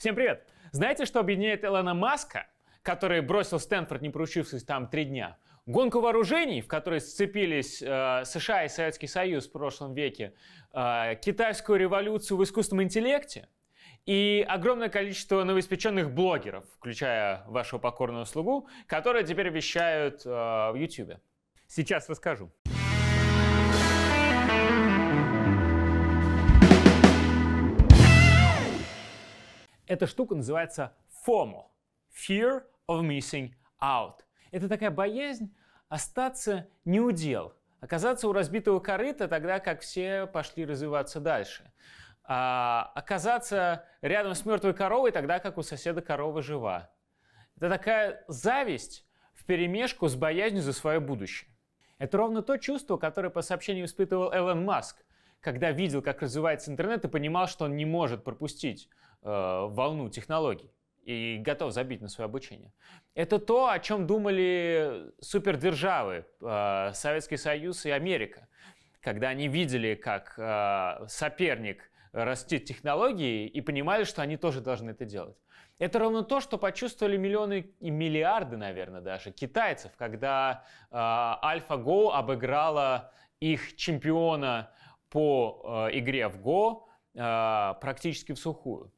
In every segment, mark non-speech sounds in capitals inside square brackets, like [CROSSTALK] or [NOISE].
Всем привет! Знаете, что объединяет Элона Маска, который бросил Стэнфорд, не поручившись там три дня? Гонку вооружений, в которой сцепились э, США и Советский Союз в прошлом веке, э, китайскую революцию в искусственном интеллекте и огромное количество новоиспеченных блогеров, включая вашего покорную слугу, которые теперь вещают э, в YouTube. Сейчас расскажу. Эта штука называется FOMO – Fear of Missing Out. Это такая боязнь остаться не у дел, оказаться у разбитого корыта тогда, как все пошли развиваться дальше. А оказаться рядом с мертвой коровой тогда, как у соседа корова жива. Это такая зависть в перемешку с боязнью за свое будущее. Это ровно то чувство, которое по сообщению испытывал Элон Маск, когда видел, как развивается интернет и понимал, что он не может пропустить э, волну технологий и готов забить на свое обучение. Это то, о чем думали супердержавы, э, Советский Союз и Америка, когда они видели, как э, соперник растит технолгии и понимали, что они тоже должны это делать. Это ровно то, что почувствовали миллионы и миллиарды, наверное, даже китайцев, когда э, AlphaGo обыграла их чемпиона по э, игре в Go э, практически в сухую.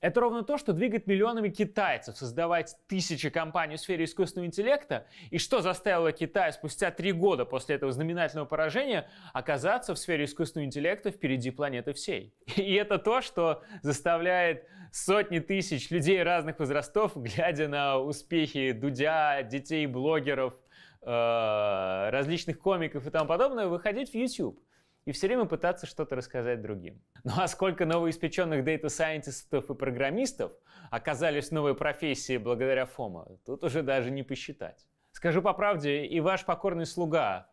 Это ровно то, что двигает миллионами китайцев создавать тысячи компаний в сфере искусственного интеллекта, и что заставило Китай спустя три года после этого знаменательного поражения оказаться в сфере искусственного интеллекта впереди планеты всей. И это то, что заставляет сотни тысяч людей разных возрастов, глядя на успехи Дудя, детей блогеров, э, различных комиков и тому подобное, выходить в YouTube и все время пытаться что-то рассказать другим. Ну а сколько новоиспеченных дата-сайентистов и программистов оказались в новой профессии благодаря FOMO, тут уже даже не посчитать. Скажу по правде, и ваш покорный слуга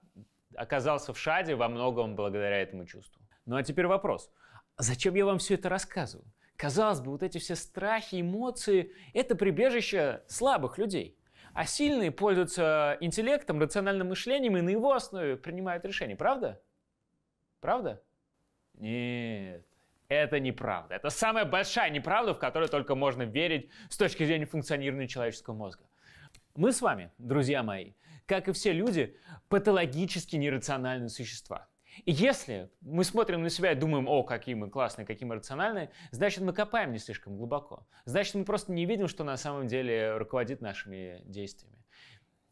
оказался в ШАДе во многом благодаря этому чувству. Ну а теперь вопрос. Зачем я вам все это рассказываю? Казалось бы, вот эти все страхи, эмоции – это прибежище слабых людей. А сильные пользуются интеллектом, рациональным мышлением и на его основе принимают решения. Правда? Правда? Нет, это неправда. Это самая большая неправда, в которую только можно верить с точки зрения функционирования человеческого мозга. Мы с вами, друзья мои, как и все люди, патологически нерациональные существа. И если мы смотрим на себя и думаем, о, какие мы классные, какие мы рациональные, значит, мы копаем не слишком глубоко. Значит, мы просто не видим, что на самом деле руководит нашими действиями.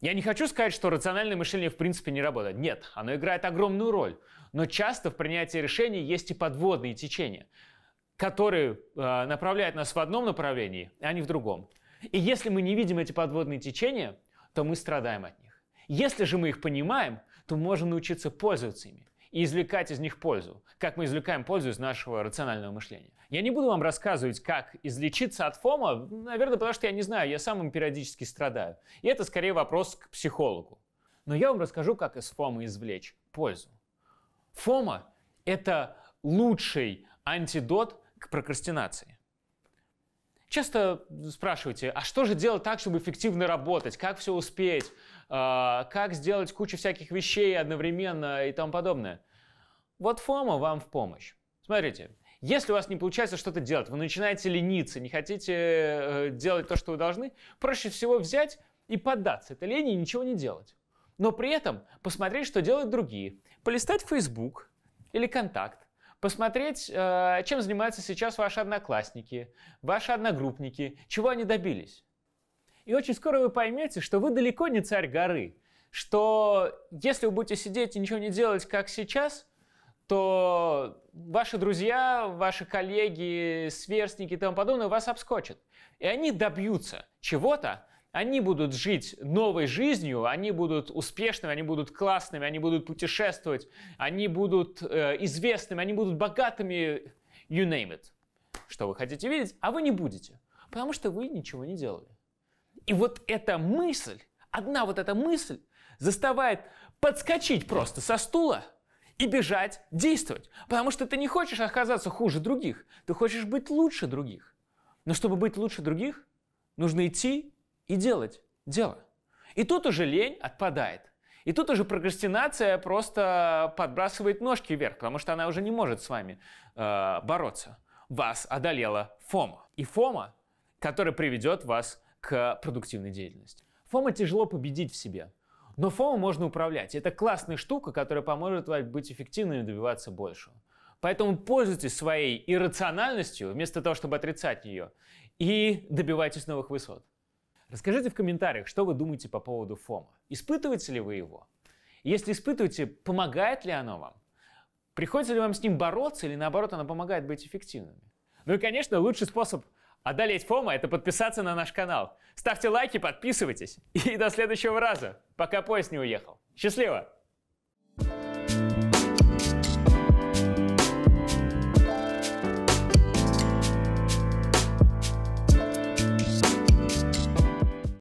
Я не хочу сказать, что рациональное мышление в принципе не работает. Нет, оно играет огромную роль. Но часто в принятии решений есть и подводные течения, которые э, направляют нас в одном направлении, а не в другом. И если мы не видим эти подводные течения, то мы страдаем от них. Если же мы их понимаем, то мы можем научиться пользоваться ими и извлекать из них пользу, как мы извлекаем пользу из нашего рационального мышления. Я не буду вам рассказывать, как излечиться от фома, наверное, потому что я не знаю, я сам им периодически страдаю. И это скорее вопрос к психологу. Но я вам расскажу, как из фома извлечь пользу. Фома – это лучший антидот к прокрастинации. Часто спрашиваете, а что же делать так, чтобы эффективно работать, как все успеть, как сделать кучу всяких вещей одновременно и тому подобное. Вот ФОМа вам в помощь. Смотрите, если у вас не получается что-то делать, вы начинаете лениться, не хотите э, делать то, что вы должны, проще всего взять и поддаться этой лени и ничего не делать. Но при этом посмотреть, что делают другие. Полистать Facebook или Контакт, посмотреть, э, чем занимаются сейчас ваши одноклассники, ваши одногруппники, чего они добились. И очень скоро вы поймете, что вы далеко не царь горы, что если вы будете сидеть и ничего не делать, как сейчас, то ваши друзья, ваши коллеги, сверстники и тому подобное вас обскочат. И они добьются чего-то, они будут жить новой жизнью, они будут успешными, они будут классными, они будут путешествовать, они будут э, известными, они будут богатыми, you name it. Что вы хотите видеть, а вы не будете, потому что вы ничего не делали. И вот эта мысль, одна вот эта мысль заставляет подскочить просто со стула и бежать, действовать. Потому что ты не хочешь оказаться хуже других, ты хочешь быть лучше других. Но чтобы быть лучше других, нужно идти и делать дело. И тут уже лень отпадает. И тут уже прокрастинация просто подбрасывает ножки вверх, потому что она уже не может с вами э, бороться. вас одолела фома. И фома, который приведет вас к продуктивной деятельности. Фома тяжело победить в себе. Но фома можно управлять. Это классная штука, которая поможет вам быть эффективным и добиваться большего. Поэтому пользуйтесь своей иррациональностью, вместо того, чтобы отрицать ее, и добивайтесь новых высот. Расскажите в комментариях, что вы думаете по поводу ФОМа. Испытываете ли вы его? Если испытываете, помогает ли оно вам? Приходится ли вам с ним бороться или наоборот оно помогает быть эффективными? Ну и, конечно, лучший способ одолеть ФОМа – это подписаться на наш канал. Ставьте лайки, подписывайтесь. [LAUGHS] И до следующего раза, пока поезд не уехал. Счастливо!